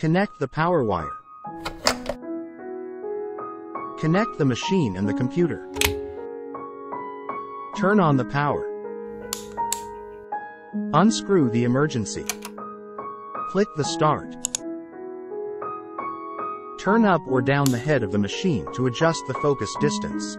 Connect the power wire. Connect the machine and the computer. Turn on the power. Unscrew the emergency. Click the start. Turn up or down the head of the machine to adjust the focus distance.